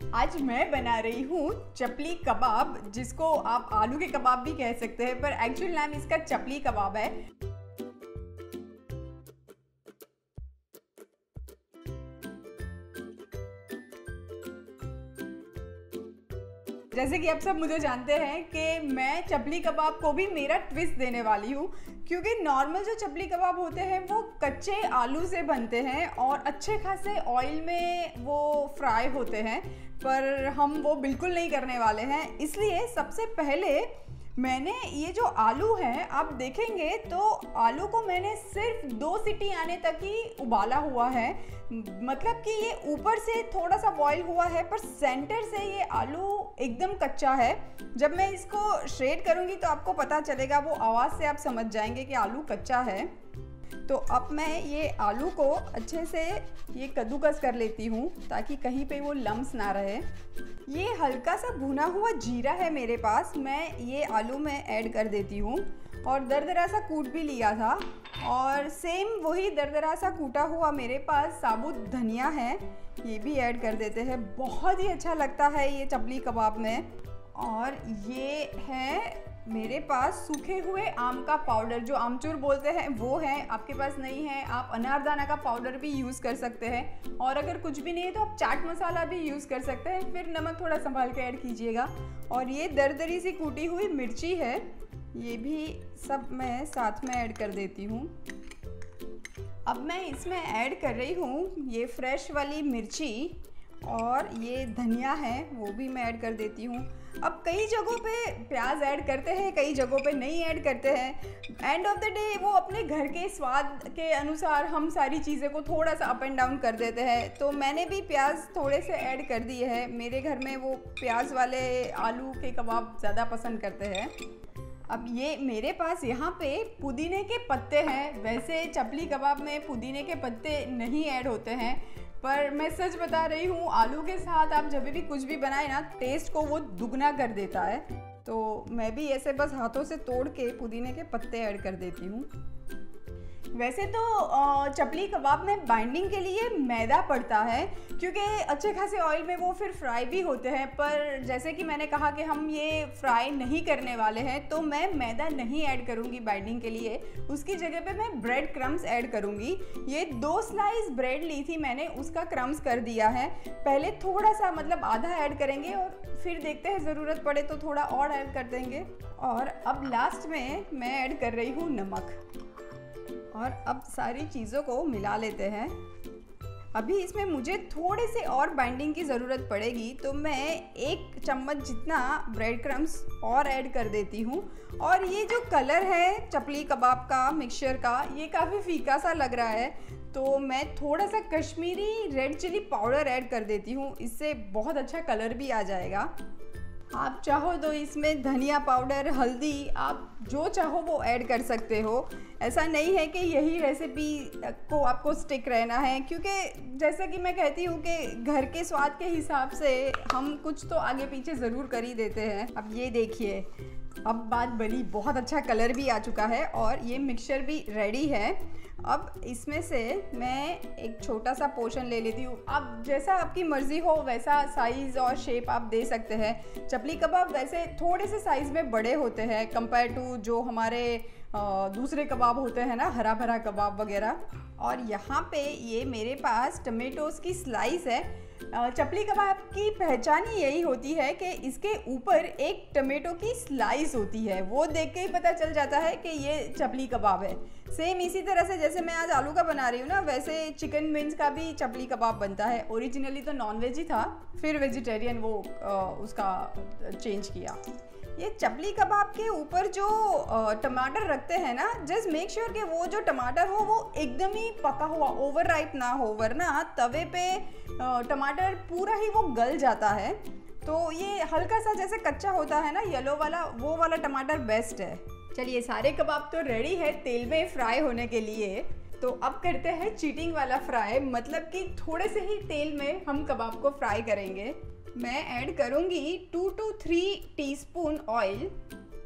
आज मैं बना रही हूँ चपली कबाब, जिसको आप आलू के कबाब भी कह सकते हैं, पर एक्चुअल नाम इसका चपली कबाब है। जैसे कि आप सब मुझे जानते हैं कि मैं चपली कबाब को भी मेरा ट्विस्ट देने वाली हूँ, क्योंकि नॉर्मल जो चपली कबाब होते हैं, वो कच्चे आलू से बनते हैं और अच्छे खासे ऑयल में वो फ्राई होते हैं, पर हम वो बिल्कुल नहीं करने वाले हैं। इसलिए सबसे पहले मैंने ये जो आलू है, आप देखेंगे तो आलू को मैंने सिर्फ़ दो सिटी आने तक ही उबाला हुआ है। मतलब कि ये ऊपर से थोड़ा सा बॉईल हुआ है, पर सेंटर से ये आलू एकदम कच्चा है। जब मैं इसको श्रेड करूँगी तो आपको पता चलेगा, वो आवाज़ से आप समझ जाएँगे कि आलू कच्चा है। तो अब मैं ये आलू को अच्छे से ये कद्दूकस कर लेती हूँ, ताकि कहीं पे वो लम्स ना रहे। ये हल्का सा भुना हुआ जीरा है मेरे पास, मैं ये आलू में ऐड कर देती हूँ। और दरदरा सा कूट भी लिया था। और सेम वही दरदरा सा कूटा हुआ मेरे पास साबुत धनिया है, ये भी ऐड कर देते हैं। बहुत ही अच्छा लगता है ये चपली कबाब में। और ये है मेरे पास सूखे हुए आम का पाउडर जो आमचूर बोलते हैं, वो है, आपके पास नहीं है। आप अनारदाना का पाउडर भी यूज़ कर सकते हैं। और अगर कुछ भी नहीं है तो आप चाट मसाला भी यूज़ कर सकते हैं। फिर नमक थोड़ा संभाल के ऐड कीजिएगा। और ये दरदरी सी कूटी हुई मिर्ची है। ये भी सब मैं साथ में ऐड कर देती हूँ। अब मैं इसमें ऐड कर रही हूँ ये फ्रेश वाली मिर्ची। और ये धनिया है, वो भी मैं ऐड कर देती हूँ। अब कई जगहों पे प्याज ऐड करते हैं, कई जगहों पे नहीं ऐड करते हैं। एंड ऑफ़ द डे वो अपने घर के स्वाद के अनुसार हम सारी चीज़ें को थोड़ा सा अप एंड डाउन कर देते हैं। तो मैंने भी प्याज थोड़े से ऐड कर दिए हैं। मेरे घर में वो प्याज वाले आलू के कबाब ज़्यादा पसंद करते हैं। अब ये मेरे पास यहाँ पे पुदीने के पत्ते हैं। वैसे चपली कबाब में पुदीने के पत्ते नहीं ऐड होते हैं। पर मैं सच बता रही हूँ, आलू के साथ आप जब भी कुछ भी बनाए ना टेस्ट को वो दुगना कर देता है। तो मैं भी ऐसे बस हाथों से तोड़ के पुदीने के पत्ते ऐड कर देती हूँ। वैसे तो चपली कबाब में बाइंडिंग के लिए मैदा पड़ता है, क्योंकि अच्छे खासे ऑयल में वो फिर फ्राई भी होते हैं, पर जैसे कि मैंने कहा कि हम ये फ्राई नहीं करने वाले हैं तो मैं मैदा नहीं ऐड करूँगी बाइंडिंग के लिए। उसकी जगह पे मैं ब्रेड क्रम्स ऐड करूँगी। ये दो स्लाइस ब्रेड ली थी मैंने, उसका क्रम्स कर दिया है। पहले थोड़ा सा मतलब आधा ऐड करेंगे और फिर देखते हैं, ज़रूरत पड़े तो थोड़ा और ऐड कर देंगे। और अब लास्ट में मैं ऐड कर रही हूँ नमक। और अब सारी चीज़ों को मिला लेते हैं। अभी इसमें मुझे थोड़े से और बाइंडिंग की ज़रूरत पड़ेगी तो मैं एक चम्मच जितना ब्रेड क्रम्स और ऐड कर देती हूँ। और ये जो कलर है चपली कबाब का मिक्सचर का, ये काफ़ी फीका सा लग रहा है। तो मैं थोड़ा सा Kashmiri red chilli powder add कर देती हूँ। इससे बहुत अच्छा कलर भी आ जाएगा। आप चाहो तो इसमें धनिया पाउडर हल्दी, आप जो चाहो वो ऐड कर सकते हो। ऐसा नहीं है कि यही रेसिपी को आपको स्टिक रहना है, क्योंकि जैसा कि मैं कहती हूँ कि घर के स्वाद के हिसाब से हम कुछ तो आगे पीछे ज़रूर कर ही देते हैं। अब ये देखिए, अब बात बनी, बहुत अच्छा कलर भी आ चुका है और ये मिक्सचर भी रेडी है। अब इसमें से मैं एक छोटा सा पोर्शन ले लेती हूँ। अब जैसा आपकी मर्ज़ी हो, वैसा साइज़ और शेप आप दे सकते हैं। चपली कबाब वैसे थोड़े से साइज़ में बड़े होते हैं कंपेयर टू जो हमारे दूसरे कबाब होते हैं ना हरा भरा कबाब वगैरह। और यहाँ पे ये मेरे पास टमेटोज़ की स्लाइस है। चपली कबाब की पहचान ही यही होती है कि इसके ऊपर एक टमेटो की स्लाइस होती है। वो देख के ही पता चल जाता है कि ये चपली कबाब है। सेम इसी तरह से जैसे मैं आज आलू का बना रही हूँ ना, वैसे चिकन मिन्स का भी चपली कबाब बनता है। ओरिजिनली तो नॉन वेज ही था, फिर वेजिटेरियन वो उसका चेंज किया। ये चपली कबाब के ऊपर जो टमाटर रखते हैं ना जस्ट मेक श्योर कि वो जो टमाटर हो, वो एकदम ही पका हुआ ओवर राइट ना हो, वरना तवे पे टमाटर पूरा ही वो गल जाता है। तो ये हल्का सा जैसे कच्चा होता है ना येलो वाला, वो वाला टमाटर बेस्ट है। चलिए, सारे कबाब तो रेडी है तेल में फ्राई होने के लिए। तो अब करते हैं चीटिंग वाला फ्राई मतलब कि थोड़े से ही तेल में हम कबाब को फ्राई करेंगे। मैं ऐड करूँगी two two three teaspoon oil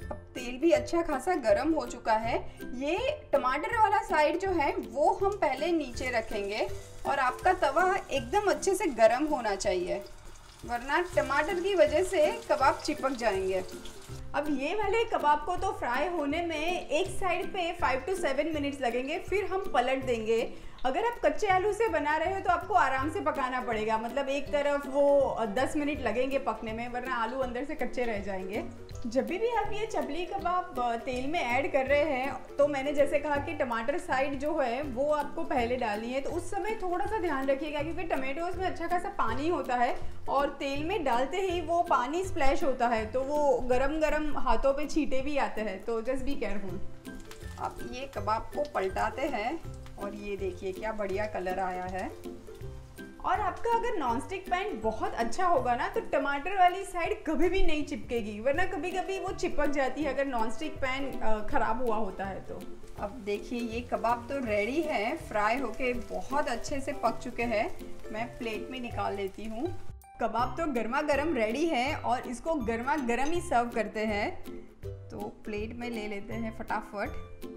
अब तेल भी अच्छा खासा गर्म हो चुका है। ये टमाटर वाला साइड जो है, वो हम पहले नीचे रखेंगे और आपका तवा एकदम अच्छे से गर्म होना चाहिए, वरना टमाटर की वजह से कबाब चिपक जाएँगे। अब ये वाले कबाब को तो फ्राई होने में एक साइड पे फाइव टू सेवन मिनट्स लगेंगे, फिर हम पलट देंगे। अगर आप कच्चे आलू से बना रहे हो तो आपको आराम से पकाना पड़ेगा। मतलब एक तरफ़ वो 10 मिनट लगेंगे पकने में, वरना आलू अंदर से कच्चे रह जाएँगे। जब भी आप ये चपली कबाब तेल में ऐड कर रहे हैं तो मैंने जैसे कहा कि टमाटर साइड जो है, वो आपको पहले डालनी है। तो उस समय थोड़ा सा ध्यान रखिएगा, क्योंकि टमाटोज में अच्छा खासा पानी होता है और तेल में डालते ही वो पानी स्प्लैश होता है तो वो गरम गरम हाथों पे छीटे भी आते हैं। तो जस्ट बी केयरफुल। अब ये कबाब को पलटाते हैं। और ये देखिए क्या बढ़िया कलर आया है। और आपका अगर नॉनस्टिक पैन बहुत अच्छा होगा ना तो टमाटर वाली साइड कभी भी नहीं चिपकेगी, वरना कभी कभी वो चिपक जाती है अगर नॉनस्टिक पैन ख़राब हुआ होता है तो। अब देखिए, ये कबाब तो रेडी है फ्राई होके बहुत अच्छे से पक चुके हैं। मैं प्लेट में निकाल लेती हूँ। कबाब तो गर्मा गर्म रेडी है और इसको गर्मा गर्म ही सर्व करते हैं। तो प्लेट में ले लेते हैं फटाफट।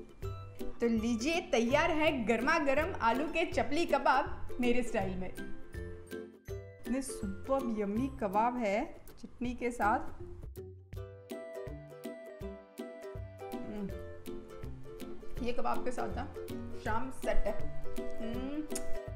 तो लीजिए, तैयार है गर्मा गर्म आलू के चपली कबाब मेरे स्टाइल में इतने सुपर यम्मी कबाब है चटनी के साथ हम्म। ये कबाब के साथ ना, शाम सेट है हम्म।